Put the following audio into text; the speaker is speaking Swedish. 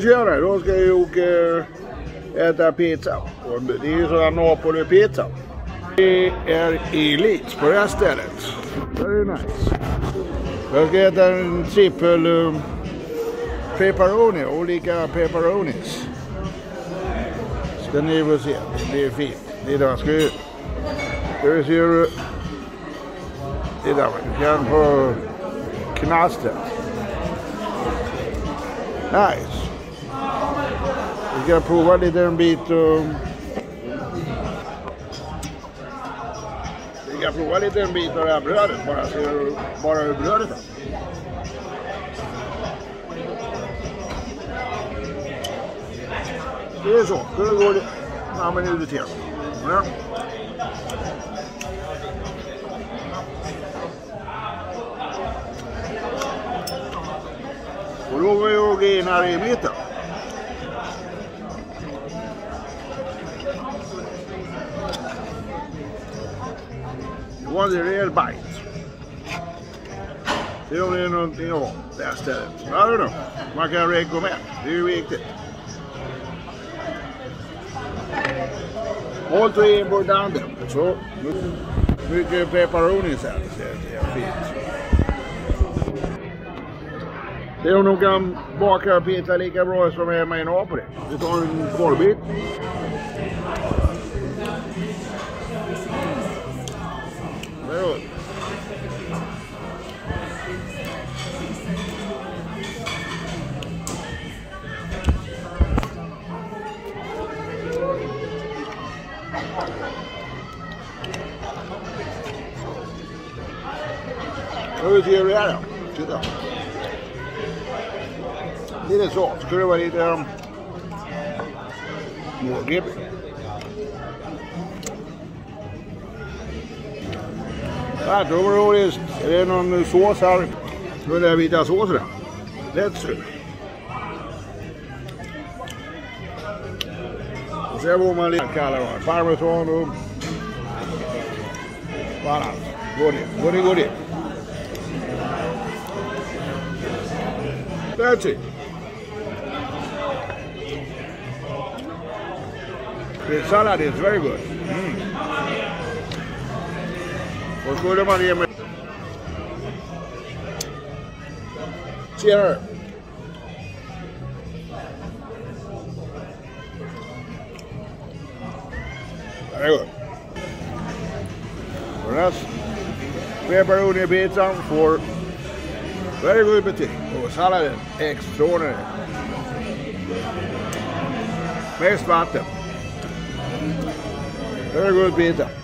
Tjena, då ska jag eh, äta pizza. Och det är ju sån Napoli-pizza. Vi är i Leeds på det här stället. Very nice. Jag ska äta en trippel um, pepperoni, olika pepperonis. Ska ni få se, det är fint. Det där ska ju... Ska vi se hur... Det där, man kan få knastret. Nice. Vi ska prova lite en bit och... Vi ska prova lite en bit av det här brödet. Bara se bara hur brödet är. Det är så. Det går det. Ja, men nu till. Ja. Och då var jag här i mitten. Det var en bite. Se om det är någonting att ha det här stället. I don't know. Man kan rekommendera. Det är ju viktigt. är importante. Så. Mycket pepperonis här. Det är fint. Se om de kan baka pizza lika bra som hemma i Napoli. Vi tar en korvbit. through it. Who's the Ariana? Check out. Dit is ons. Kunnen we dit... Um, Morgen. Värtrover är det någon sås här. Nu är det vita såsen. Lätt så. Och sen får man lite kallare. Parmesan och varannat. Godis, godis, godis. That's it. The salad is very good. Mm. Recuerda María. Cierra. Alright. Very Pepperoni pizza for very good pizza. Oh, salad extraordinary. Part. Very good pizza.